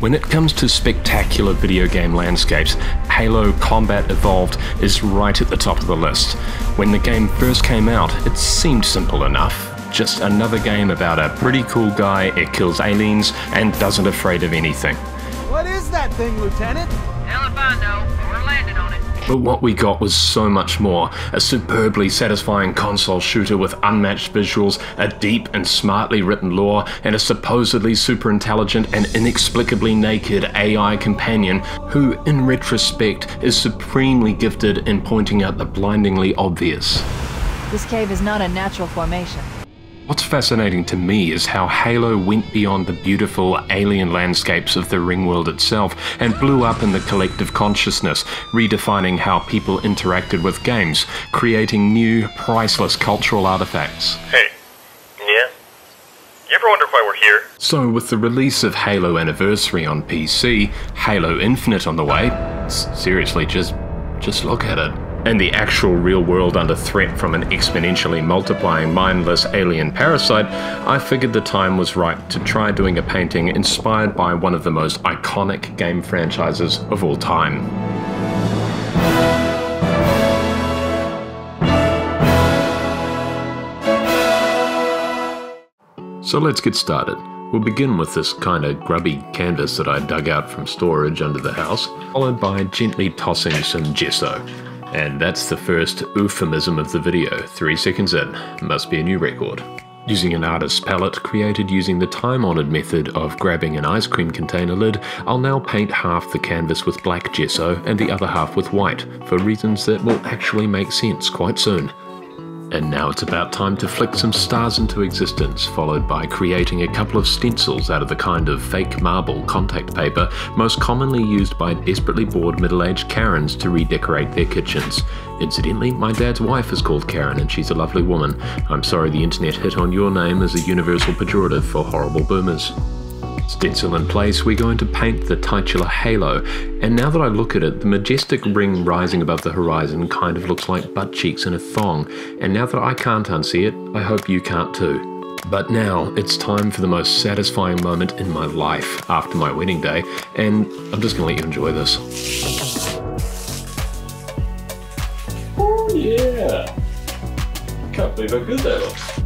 When it comes to spectacular video game landscapes, Halo Combat Evolved is right at the top of the list. When the game first came out, it seemed simple enough. Just another game about a pretty cool guy, it kills aliens, and doesn't afraid of anything. What is that thing, Lieutenant? Hell if I know. We're landing on it. But what we got was so much more. A superbly satisfying console shooter with unmatched visuals, a deep and smartly written lore, and a supposedly super intelligent and inexplicably naked AI companion who, in retrospect, is supremely gifted in pointing out the blindingly obvious. This cave is not a natural formation. What's fascinating to me is how Halo went beyond the beautiful alien landscapes of the ring world itself and blew up in the collective consciousness, redefining how people interacted with games, creating new, priceless cultural artifacts. Hey. Yeah? You ever wonder why we're here? So, with the release of Halo Anniversary on PC, Halo Infinite on the way, s- seriously, just just look at it. And the actual real world under threat from an exponentially multiplying mindless alien parasite, I figured the time was right to try doing a painting inspired by one of the most iconic game franchises of all time. So let's get started. We'll begin with this kind of grubby canvas that I dug out from storage under the house, followed by gently tossing some gesso. And that's the first euphemism of the video, three seconds in. Must be a new record. Using an artist's palette created using the time honoured method of grabbing an ice cream container lid, I'll now paint half the canvas with black gesso and the other half with white, for reasons that will actually make sense quite soon. And now it's about time to flick some stars into existence, followed by creating a couple of stencils out of the kind of fake marble contact paper most commonly used by desperately bored middle aged Karens to redecorate their kitchens. Incidentally, my dad's wife is called Karen and she's a lovely woman. I'm sorry the internet hit on your name as a universal pejorative for horrible boomers. Stencil in place, we're going to paint the titular halo, and now that I look at it, the majestic ring rising above the horizon kind of looks like butt cheeks in a thong, and now that I can't unsee it, I hope you can't too. But now it's time for the most satisfying moment in my life after my wedding day, and I'm just gonna let you enjoy this. Oh yeah! Can't believe how good that looks.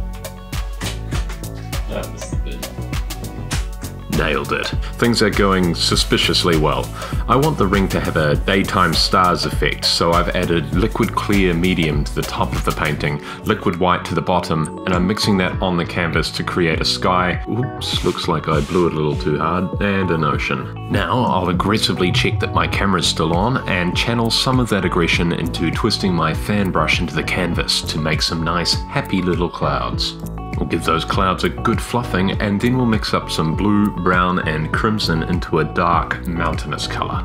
Nailed it. Things are going suspiciously well. I want the ring to have a daytime stars effect, so I've added liquid clear medium to the top of the painting, liquid white to the bottom, and I'm mixing that on the canvas to create a sky. Oops, looks like I blew it a little too hard, and an ocean. Now I'll aggressively check that my camera's still on and channel some of that aggression into twisting my fan brush into the canvas to make some nice, happy little clouds. We'll give those clouds a good fluffing and then we'll mix up some blue, brown and crimson into a dark mountainous colour.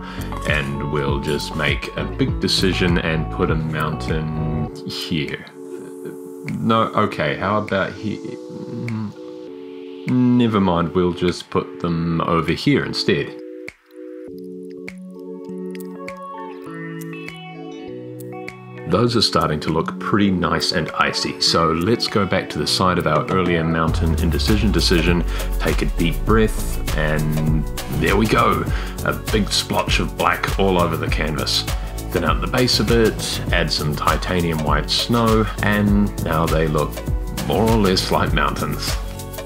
And we'll just make a big decision and put a mountain here. No, okay, how about here? Mm, Never mind, we'll just put them over here instead. Those are starting to look pretty nice and icy, so let's go back to the side of our earlier mountain indecision decision, take a deep breath, and there we go. A big splotch of black all over the canvas. Thin out the base a bit, add some titanium white snow, and now they look more or less like mountains.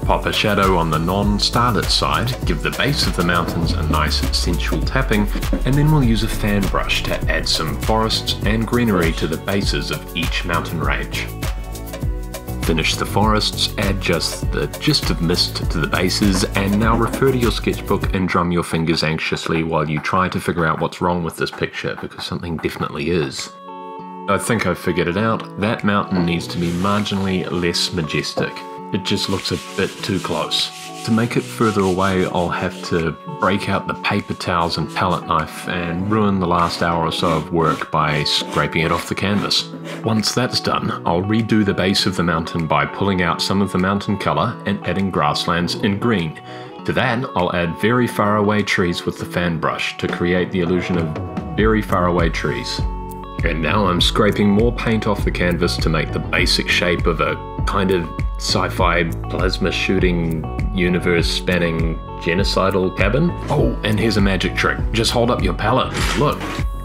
Pop a shadow on the non-starlit side, give the base of the mountains a nice sensual tapping, and then we'll use a fan brush to add some forests and greenery to the bases of each mountain range. Finish the forests, add just the gist of mist to the bases, and now refer to your sketchbook and drum your fingers anxiously while you try to figure out what's wrong with this picture, because something definitely is. I think I've figured it out. That mountain needs to be marginally less majestic. It just looks a bit too close. To make it further away, I'll have to break out the paper towels and palette knife and ruin the last hour or so of work by scraping it off the canvas. Once that's done, I'll redo the base of the mountain by pulling out some of the mountain colour and adding grasslands in green. To that, I'll add very far away trees with the fan brush to create the illusion of very far away trees. And now I'm scraping more paint off the canvas to make the basic shape of a kind of sci fi plasma shooting, universe spanning genocidal cabin. Oh, and here's a magic trick just hold up your palette. Look,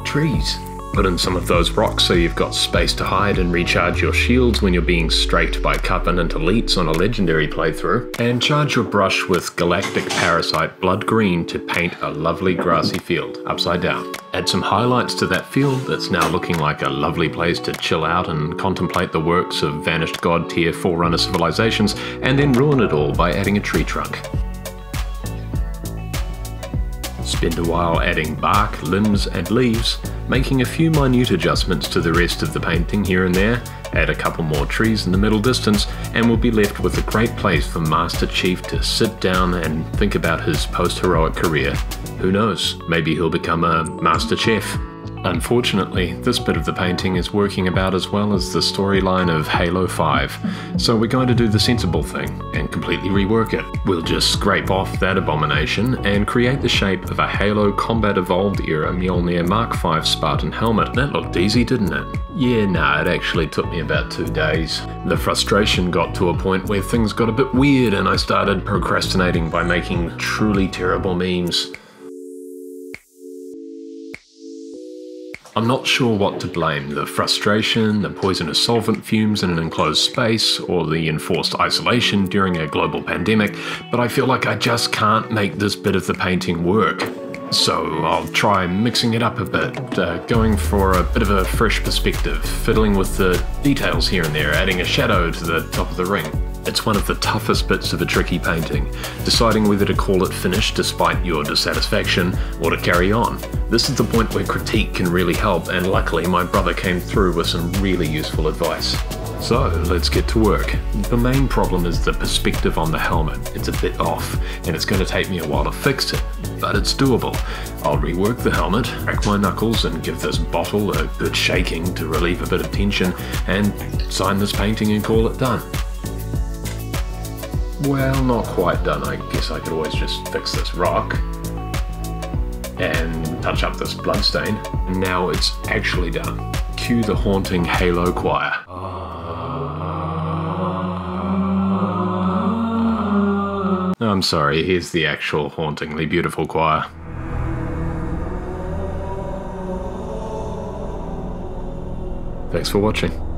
trees. Put in some of those rocks so you've got space to hide and recharge your shields when you're being straked by Covenant elites on a legendary playthrough. And charge your brush with Galactic Parasite Blood Green to paint a lovely grassy field, upside down. Add some highlights to that field that's now looking like a lovely place to chill out and contemplate the works of vanished god tier Forerunner civilizations, and then ruin it all by adding a tree trunk. Spend a while adding bark, limbs, and leaves, making a few minute adjustments to the rest of the painting here and there, add a couple more trees in the middle distance, and we'll be left with a great place for Master Chief to sit down and think about his post-heroic career. Who knows, maybe he'll become a Master Chef. Unfortunately, this bit of the painting is working about as well as the storyline of Halo 5, so we're going to do the sensible thing and completely rework it. We'll just scrape off that abomination and create the shape of a Halo Combat Evolved era Mjolnir Mark V Spartan helmet. That looked easy, didn't it? Yeah, nah, it actually took me about two days. The frustration got to a point where things got a bit weird and I started procrastinating by making truly terrible memes. I'm not sure what to blame the frustration, the poisonous solvent fumes in an enclosed space, or the enforced isolation during a global pandemic, but I feel like I just can't make this bit of the painting work. So I'll try mixing it up a bit, uh, going for a bit of a fresh perspective, fiddling with the details here and there, adding a shadow to the top of the ring. It's one of the toughest bits of a tricky painting, deciding whether to call it finished despite your dissatisfaction or to carry on. This is the point where critique can really help, and luckily my brother came through with some really useful advice. So let's get to work. The main problem is the perspective on the helmet. It's a bit off, and it's going to take me a while to fix it, but it's doable. I'll rework the helmet, crack my knuckles, and give this bottle a good shaking to relieve a bit of tension, and sign this painting and call it done. Well, not quite done. I guess I could always just fix this rock and touch up this bloodstain. And now it's actually done. Cue the haunting Halo choir. Ah. I'm sorry, here's the actual hauntingly beautiful choir. Thanks for watching.